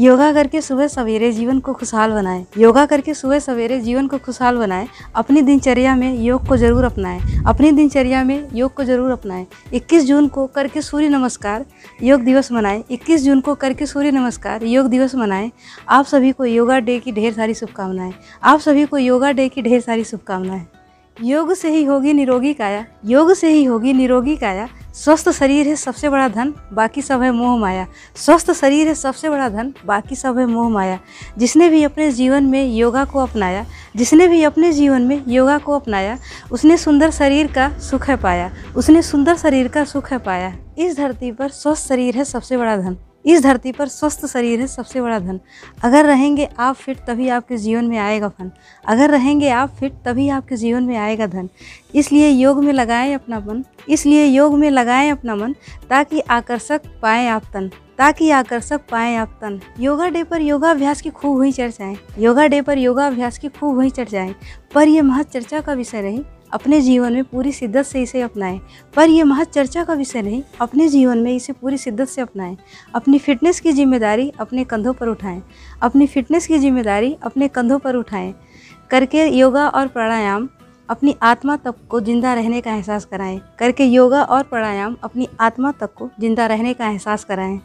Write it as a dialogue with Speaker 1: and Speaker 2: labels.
Speaker 1: योगा करके सुबह सवेरे जीवन को खुशहाल बनाएँ। योगा करके सुबह सवेरे जीवन को खुशहाल बनाएँ। अपनी दिनचर्या में योग को ज़रूर अपनाएँ। अपनी दिनचर्या में योग को ज़रूर अपनाएँ। 21 जून को करके सूर्य नमस्कार, योग दिवस मनाएँ। 21 जून को करके सूर्य नमस्कार, योग दिवस मनाएँ। आप सभी को योगा डे की ढेर सारी शुभकामनाएँ। आप सभी को योगा डे की ढेर सारी शुभकामनाएँ। योग से ही होगी निरोगी काया। योग से ही होगी निरोगी काया। स्वस्थ शरीर है सबसे बड़ा धन, बाकी सब है मोह माया। स्वस्थ शरीर है सबसे बड़ा धन, बाकी सब है मोह माया। जिसने भी अपने जीवन में योगा को अपनाया, जिसने भी अपने जीवन में योगा को अपनाया, उसने सुंदर शरीर का सुख है पाया, उसने सुंदर शरीर का सुख है पाया। इस धरती पर स्वस्थ शरीर है सबसे बड़ा धन। इस धरती पर स्वस्थ शरीर है, सबसे बड़ा धन। अगर रहेंगे आप फिट, तभी आपके जीवन में आएगा फन अगर रहेंगे आप फिट, तभी आपके जीवन में आएगा धन। इसलिए योग में लगाएँ अपना मन। इसलिए योग में लगाएँ अपना मन, ताकि आकर्षक पाएँ आप तन। ताकि आकर्षक पाएँ आप तन। योगा डे पर योगाभ्यास की खूब हुई चर्चाएँ। योगा डे पर योगाभ्यास की खूब हुई चर्चाएँ। पर यह महज चर्चा का विषय नहीं अपने जीवन में पूरी शिद्दत से इसे अपनाएँ। पर यह महज चर्चा का विषय नहीं, अपने जीवन में इसे पूरी शिद्दत से अपनाएँ। अपनी फिटनेस की ज़िम्मेदारी अपने कंधों पर उठाएँ। अपनी फिटनेस की ज़िम्मेदारी अपने कंधों पर उठाएँ। करके योगा और प्राणायाम अपनी आत्मा तक को ज़िंदा रहने का एहसास कराएँ। करके योगा और प्राणायाम अपनी आत्मा तक को ज़िंदा रहने का एहसास कराएँ।